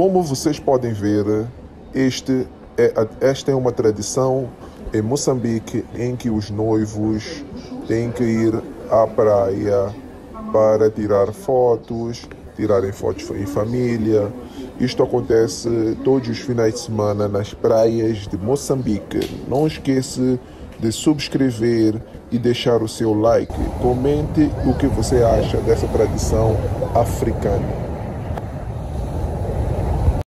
Como vocês podem ver, este é, esta é uma tradição em Moçambique em que os noivos têm que ir à praia para tirar fotos, tirarem fotos em família. Isto acontece todos os finais de semana nas praias de Moçambique. Não esqueça de subscrever e deixar o seu like. Comente o que você acha dessa tradição africana.